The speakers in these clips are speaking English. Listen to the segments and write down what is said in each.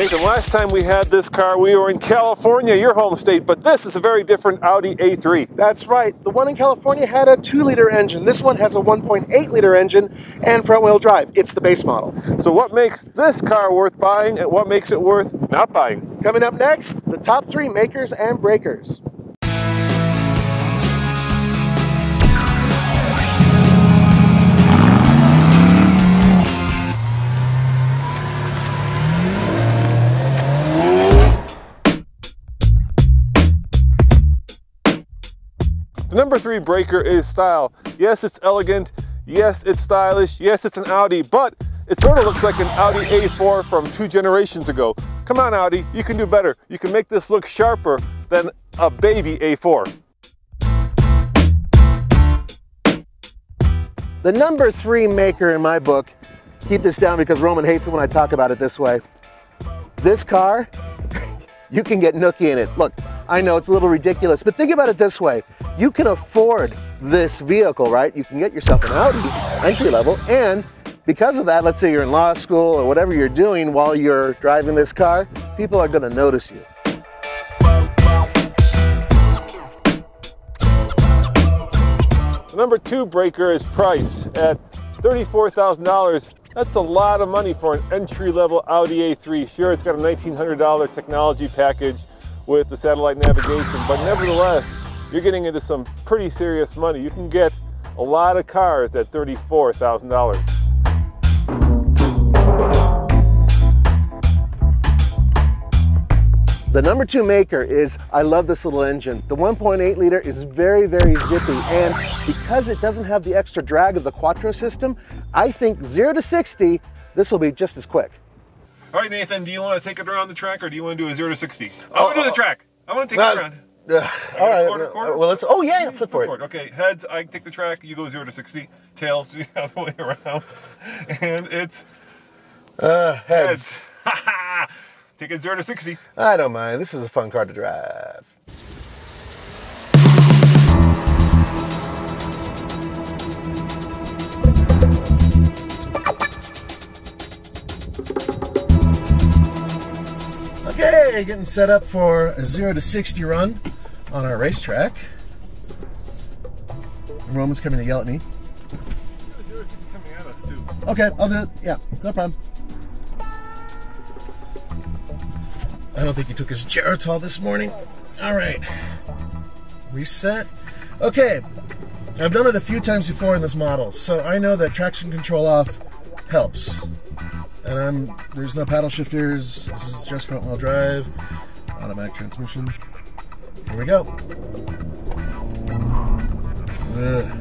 Nathan, last time we had this car, we were in California, your home state, but this is a very different Audi A3. That's right. The one in California had a 2-liter engine. This one has a 1.8-liter engine and front-wheel drive. It's the base model. So what makes this car worth buying and what makes it worth not buying? Coming up next, the top three makers and breakers. Number three breaker is style. Yes, it's elegant. Yes, it's stylish. Yes, it's an Audi, but it sort of looks like an Audi A4 from two generations ago. Come on, Audi, you can do better. You can make this look sharper than a baby A4. The number three maker in my book, keep this down because Roman hates it when I talk about it this way. This car, you can get nookie in it. Look, I know it's a little ridiculous, but think about it this way. You can afford this vehicle, right? You can get yourself an Audi entry level, and because of that, let's say you're in law school or whatever you're doing while you're driving this car, people are gonna notice you. The number two breaker is price. At $34,000, that's a lot of money for an entry-level Audi A3. Sure, it's got a $1,900 technology package, with the satellite navigation, but nevertheless, you're getting into some pretty serious money. You can get a lot of cars at $34,000. The number two maker is, I love this little engine. The 1.8 liter is very, very zippy. And because it doesn't have the extra drag of the Quattro system, I think zero to 60, this will be just as quick. All right, Nathan, do you want to take it around the track or do you want to do a 0 to 60? I want to do the track. I want to take it around. Uh, all right. Quarter, quarter? Well, let's. Oh yeah, yeah flip, for, it. Okay, heads. I take the track. You go zero to sixty. Tails the other way around, and it's uh, heads. heads. take it zero to sixty. I don't mind. This is a fun car to drive. Getting set up for a 0 to 60 run on our racetrack. Roman's coming to yell at me. Okay, I'll do it. Yeah, no problem. I don't think he took his Geritol this morning. All right. Reset. Okay. I've done it a few times before in this model, so I know that traction control off helps and I'm there's no paddle shifters. This is just front wheel drive, automatic transmission. Here we go. Ugh.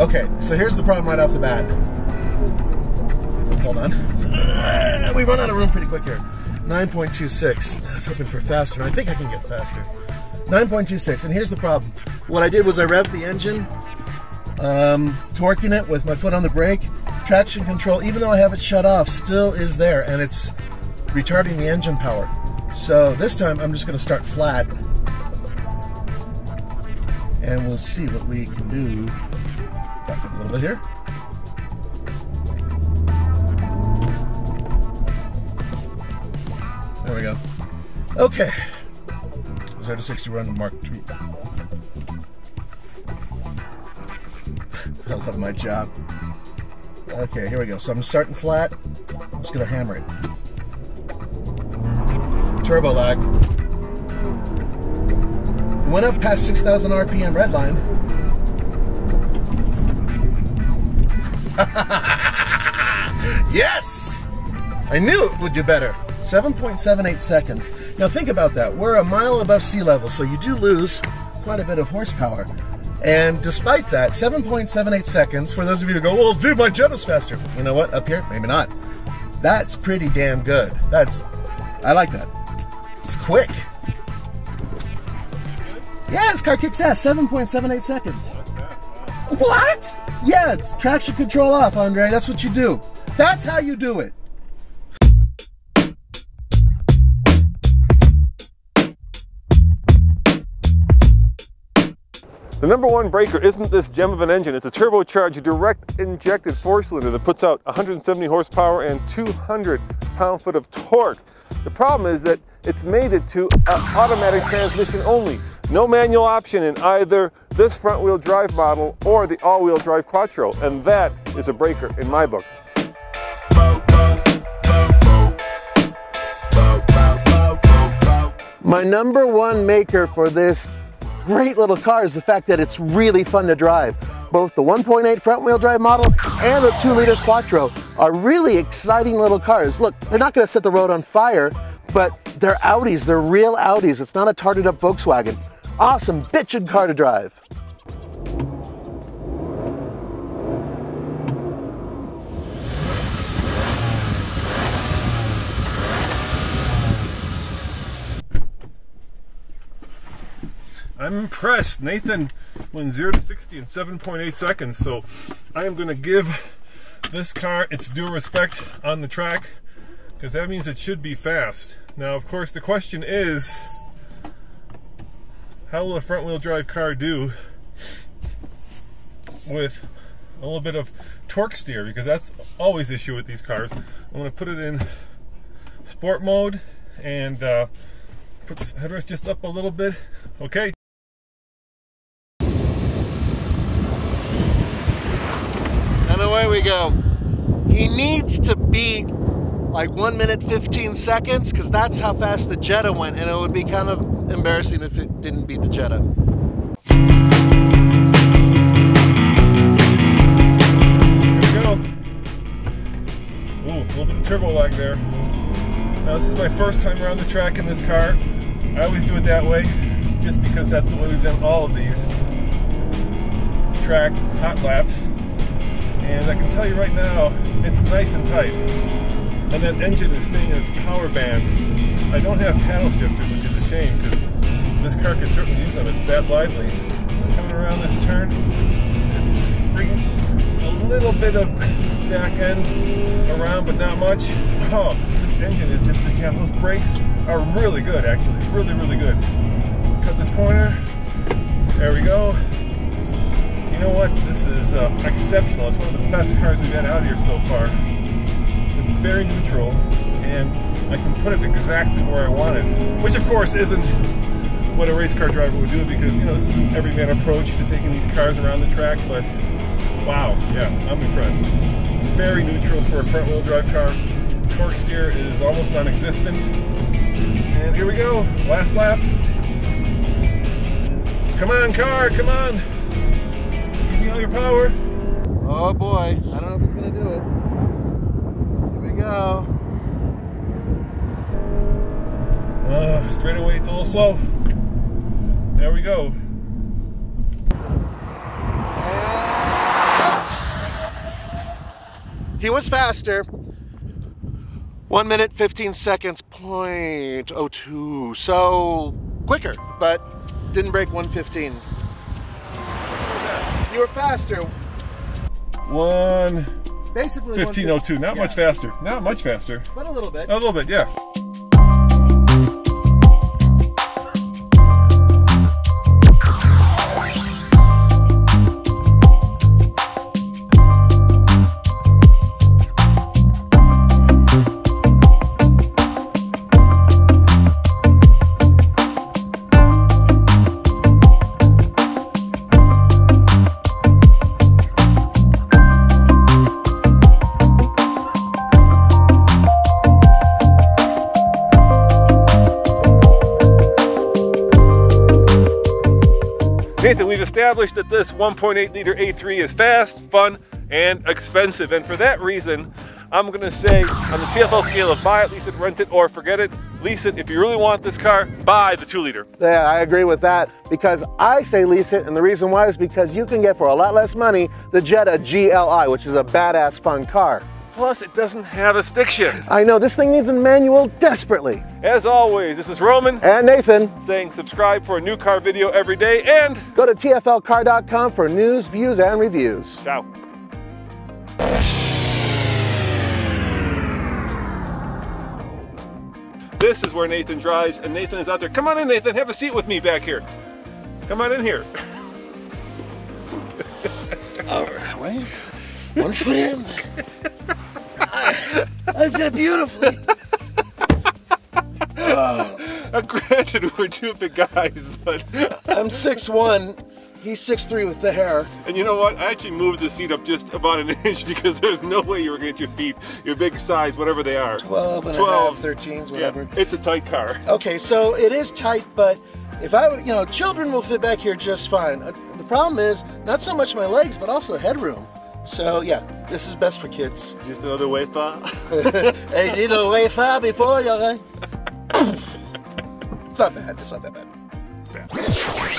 Okay, so here's the problem right off the bat. Hold on. We run out of room pretty quick here. 9.26. I was hoping for faster. I think I can get faster. 9.26, and here's the problem. What I did was I revved the engine um, torquing it with my foot on the brake. Traction control, even though I have it shut off, still is there and it's retarding the engine power. So this time I'm just going to start flat and we'll see what we can do. Back up a little bit here. There we go. Okay. 0 to 60 run Mark II. I love my job. Okay, here we go. So I'm starting flat. I'm just gonna hammer it. Turbo lag. went up past 6,000 RPM redline. yes! I knew it would do better. 7.78 seconds. Now think about that. We're a mile above sea level, so you do lose quite a bit of horsepower. And despite that, 7.78 seconds, for those of you who go, well, dude, my jet is faster. You know what? Up here, maybe not. That's pretty damn good. That's, I like that. It's quick. Yeah, this car kicks ass. 7.78 seconds. What? Yeah, traction control off, Andre. That's what you do. That's how you do it. The number one breaker isn't this gem of an engine. It's a turbocharged direct injected four cylinder that puts out 170 horsepower and 200 pound-foot of torque. The problem is that it's mated to an automatic transmission only. No manual option in either this front wheel drive model or the all-wheel drive Quattro. And that is a breaker in my book. My number one maker for this great little car is the fact that it's really fun to drive. Both the 1.8 front wheel drive model and the 2 liter Quattro are really exciting little cars. Look, they're not going to set the road on fire, but they're Audis, they're real Audis. It's not a tarted up Volkswagen. Awesome bitchin' car to drive. I'm impressed. Nathan went 0 to 60 in 7.8 seconds, so I am going to give this car its due respect on the track because that means it should be fast. Now, of course, the question is how will a front wheel drive car do with a little bit of torque steer because that's always an issue with these cars. I'm going to put it in sport mode and uh, put this headrest just up a little bit. Okay. And away we go. He needs to beat like 1 minute 15 seconds because that's how fast the Jetta went and it would be kind of embarrassing if it didn't beat the Jetta. Here we go. Ooh, a little bit of turbo lag there. Now this is my first time around the track in this car. I always do it that way just because that's the way we've done all of these track hot laps. And I can tell you right now, it's nice and tight. And that engine is staying in its power band. I don't have paddle shifters, which is a shame because this car could certainly use them. It's that lively. Coming around this turn, it's bringing a little bit of back end around, but not much. Oh, this engine is just a gem. Those brakes are really good, actually. Really, really good. Cut this corner. There we go know what? This is uh, exceptional. It's one of the best cars we've had out here so far. It's very neutral, and I can put it exactly where I want it, which of course isn't what a race car driver would do because, you know, this is an everyman approach to taking these cars around the track, but wow, yeah, I'm impressed. Very neutral for a front wheel drive car. Torque steer is almost non-existent. And here we go, last lap. Come on, car, come on all your power. Oh boy, I don't know if he's gonna do it. Here we go. Uh, straight away, it's a little slow. There we go. He was faster. One minute, 15 seconds, point oh two. So quicker, but didn't break 115. You were faster. One. Basically. 1502. Not yeah. much faster. Not much faster. But a little bit. A little bit, yeah. Established that this 1.8 liter A3 is fast, fun, and expensive. And for that reason, I'm going to say on the TFL scale of buy it, lease it, rent it, or forget it, lease it. If you really want this car, buy the 2 liter. Yeah, I agree with that because I say lease it, and the reason why is because you can get for a lot less money the Jetta GLI, which is a badass fun car. Plus, it doesn't have a stick shift. I know, this thing needs a manual desperately. As always, this is Roman. And Nathan. Saying subscribe for a new car video every day and... Go to TFLcar.com for news, views, and reviews. Ciao. This is where Nathan drives, and Nathan is out there. Come on in, Nathan. Have a seat with me back here. Come on in here. All right, wait. One foot in. I fit beautifully. Uh, granted, we're two big guys, but I'm 6'1", he's 6'3", with the hair. and you know what? I actually moved the seat up just about an inch because there's no way you were going to get your feet, your big size, whatever they are. 12 and 12. a half, 13s, whatever. Yeah, it's a tight car. Okay, so it is tight, but if I, you know, children will fit back here just fine. Uh, The problem is not so much my legs, but also headroom. So yeah, this is best for kids. Just another hey, you know, way far before you. Eh? It's not bad. It's not that bad.